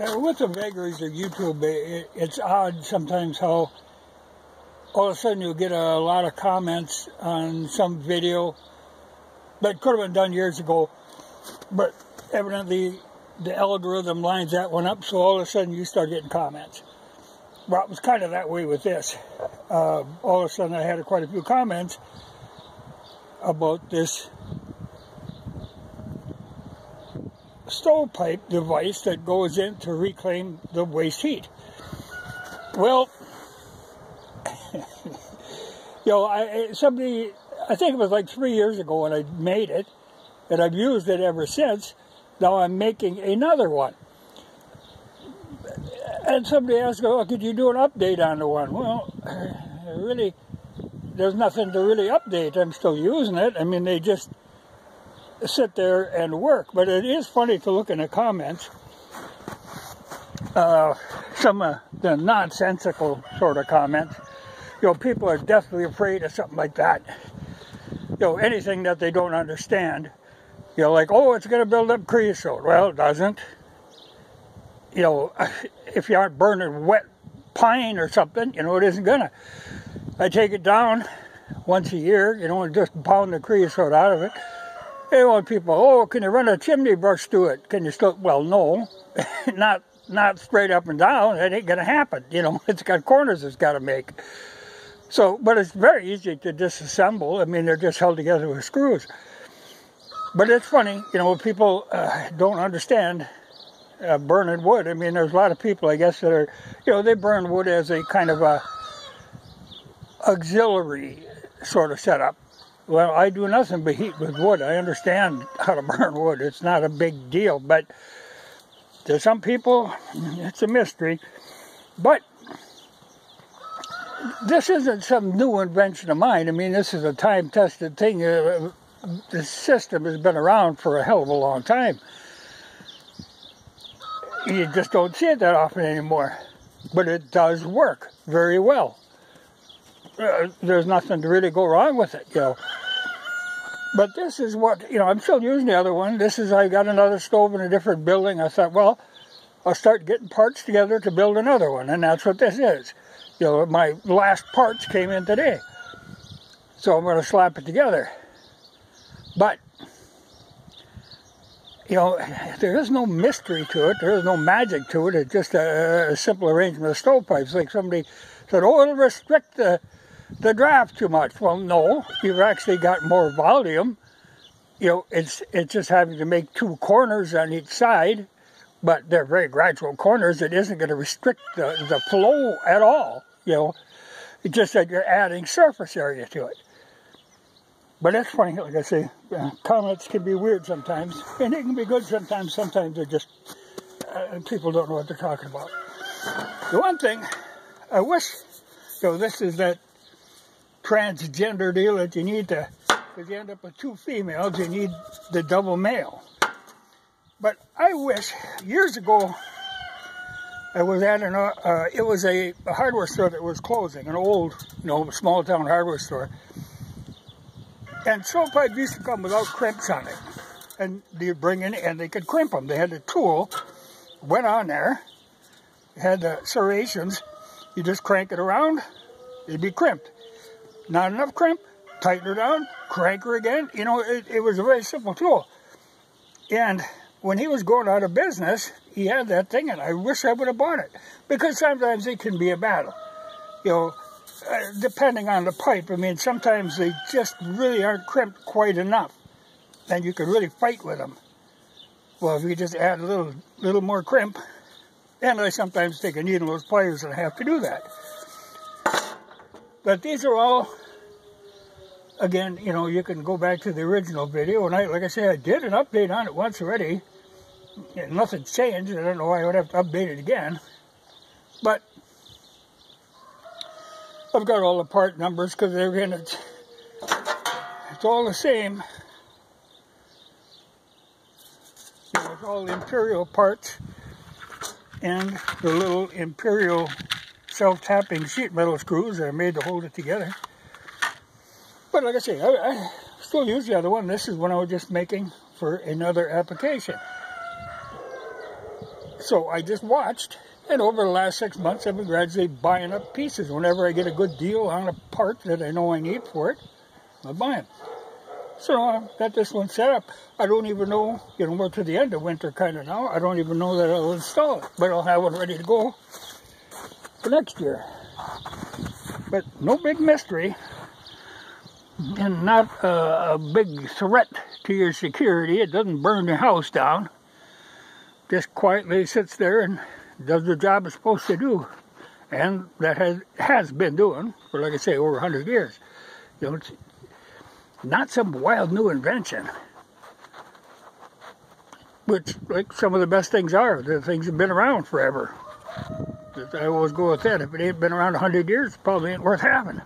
uh, with the vagaries of YouTube, it, it's odd sometimes how all of a sudden you'll get a lot of comments on some video that could have been done years ago, but evidently the algorithm lines that one up, so all of a sudden you start getting comments. Well, it was kind of that way with this. Uh, all of a sudden I had quite a few comments about this stovepipe device that goes in to reclaim the waste heat. Well, you know, I, somebody, I think it was like three years ago when I made it, and I've used it ever since. Now I'm making another one. And somebody asked, well, could you do an update on the one? Well, really, there's nothing to really update. I'm still using it. I mean, they just sit there and work. But it is funny to look in the comments. Uh, some of the nonsensical sort of comments. You know, people are deathly afraid of something like that. You know, anything that they don't understand. You know, like, oh, it's going to build up creosote. Well, it doesn't. You know, if you aren't burning wet pine or something, you know, it isn't going to. I take it down once a year, you know, and just pound the creosote out of it. They want people, oh, can you run a chimney brush through it? Can you still, well, no, not not straight up and down. That ain't going to happen. You know, it's got corners it's got to make. So, but it's very easy to disassemble. I mean, they're just held together with screws. But it's funny, you know, people uh, don't understand uh, burning wood. I mean, there's a lot of people, I guess, that are, you know, they burn wood as a kind of a auxiliary sort of setup. Well, I do nothing but heat with wood. I understand how to burn wood. It's not a big deal, but to some people, it's a mystery. But this isn't some new invention of mine. I mean, this is a time-tested thing. Uh, the system has been around for a hell of a long time. You just don't see it that often anymore. But it does work very well. Uh, there's nothing to really go wrong with it, you know. But this is what, you know, I'm still using the other one. This is, I got another stove in a different building. I thought, well, I'll start getting parts together to build another one. And that's what this is. You know, my last parts came in today. So I'm going to slap it together. But, you know, there is no mystery to it. There is no magic to it. It's just a, a simple arrangement of stovepipes. Like somebody said, oh, it'll restrict the the draft too much. Well, no, you've actually got more volume. You know, it's it's just having to make two corners on each side, but they're very gradual corners. It isn't going to restrict the, the flow at all. You know, it's just that you're adding surface area to it. But that's funny, like I say, uh, comments can be weird sometimes, and it can be good sometimes. Sometimes they're just, uh, people don't know what they're talking about. The one thing, I wish, know, this is that transgender deal that you need to, because you end up with two females, you need the double male. But I wish, years ago, I was at an, uh, it was a, a, hardware store that was closing, an old, you know, small town hardware store. And pipes used to come without crimps on it. And they bring in, and they could crimp them. They had a tool, went on there, had the serrations, you just crank it around, it'd be crimped. Not enough crimp, tighten her down, crank her again. You know, it, it was a very simple tool. And when he was going out of business, he had that thing, and I wish I would have bought it. Because sometimes it can be a battle. You know, uh, depending on the pipe. I mean, sometimes they just really aren't crimped quite enough. And you can really fight with them. Well, if you just add a little, little more crimp, and I sometimes take a needle with pliers and have to do that. But these are all, again, you know, you can go back to the original video, and I, like I said, I did an update on it once already. Nothing's changed. I don't know why I would have to update it again. But I've got all the part numbers because they're in it. It's all the same. You know, it's all Imperial parts and the little Imperial self-tapping sheet metal screws that are made to hold it together. But like I say, I, I still use the other one. This is one I was just making for another application. So I just watched, and over the last six months, I've been gradually buying up pieces. Whenever I get a good deal on a part that I know I need for it, I buy it. So I've got this one set up. I don't even know, you know, we're to the end of winter kind of now. I don't even know that I'll install it, but I'll have one ready to go for next year. But no big mystery and not a, a big threat to your security. It doesn't burn your house down. Just quietly sits there and does the job it's supposed to do. And that has, has been doing for, like I say, over 100 years. You know, it's not some wild new invention. Which, like some of the best things are, the things have been around forever. I always go with that. If it ain't been around 100 years, it probably ain't worth having.